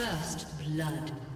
First blood.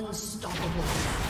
Unstoppable.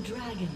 dragon.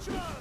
Destroyed.